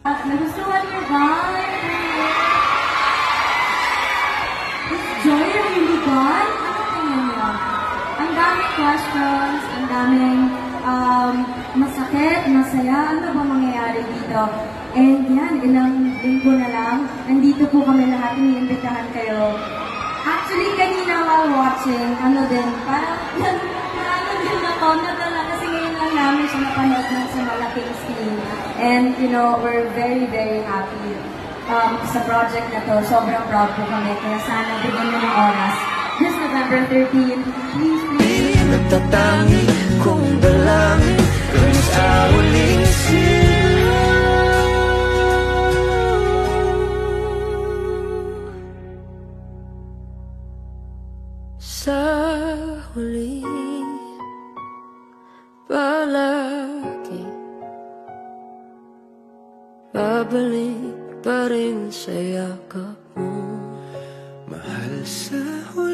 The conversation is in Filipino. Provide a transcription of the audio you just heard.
At nagustuhan niyo ba? Is Joy really gone? Ano tingin niyo? Ang daming questions, ang daming um, masakit, masaya. Ano ba mangyayari dito? And yan, ilang linggo na lang. Nandito po kami lahat, iniimbitahan kayo. Actually, kanina while watching, ano din, parang, parang din ako, nadala kasi ngayon lang namin siya napanood ng sa screen. And, you know, we're very, very happy um, sa project na to. Sobrang proud po kami. Kaya sana bigyan nyo ng oras. This November 13, please, please. Di nagtatangi kung dalangin Kung sa huling Sa huli Palagi Babalik pa rin sa yakap mo Mahal sa huli